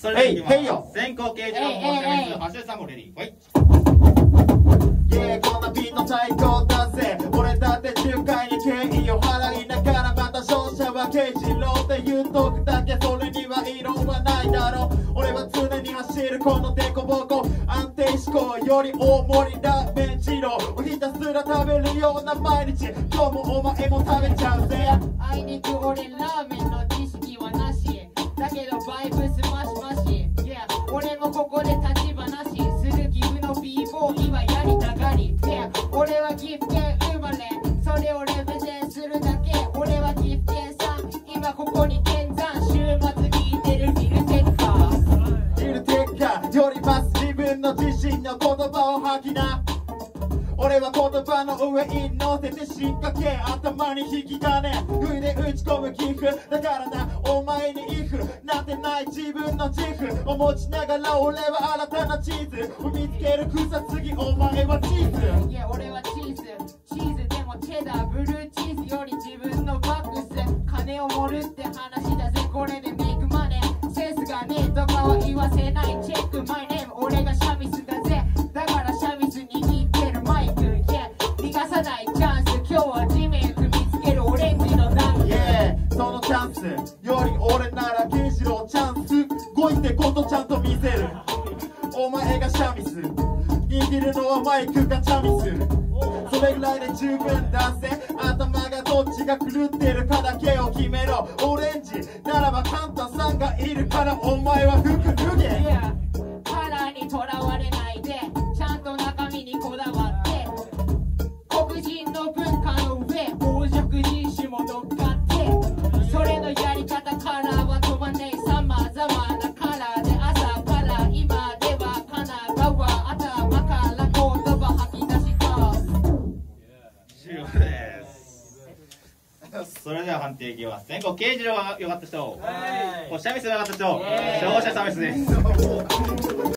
それでは先行形状の申し上げます。橋さんもレディー。はい。イェーこんなビート最高だぜ俺だって10回に敬意を払いながらまた勝者は慶次郎って言うとくだけ。それには異論はないだろう。俺は常に走るこのデコボコ安定志向より大盛りラーメン二郎をひたすら食べるような毎日。今日もお前も食べちゃうぜ。あいにく俺ラーメンの知識はなしだけどバイブスここで立ち話する岐阜の b ボーイはやりたがり Yeah 俺は岐阜県生まれ。それをレベゼンするだけ。俺は岐阜県さん今ここに見山週末聞いてるビルテッカー。いるテッカー。よります自分の自身の言葉を吐きな。俺は言葉の上に乗せて進化系頭に引き金。腕打ち込む寄付。だからなない自分の自負を持ちながら俺は新たなチーズを見つける草次お前はチーズいや俺はチーズチーズでもチェダーブルーチーズより自分のバックス。金を盛るって話だぜこれでメイクマネー。センスがねえとかは言わせないチェックマイネー。ム俺がシャミスだぜ。だからシャミス握ってるマイク。Yeah 逃がさないチャンス今日は地面踏みつけるオレンジのダンク Yeah そのチャンス。来いってことちゃんと見せる。お前がシャミス握るのはマイクがチャミスそれぐらいで十分だぜ頭がどっちが狂ってるかだけを決めろ。オレンジならばカンタさんがいるからお前は服脱げ。Yeah カラーにとらそれでは判定いきます。先行刑事のが良かった人。おしゃみすが良かった人。勝者サービスです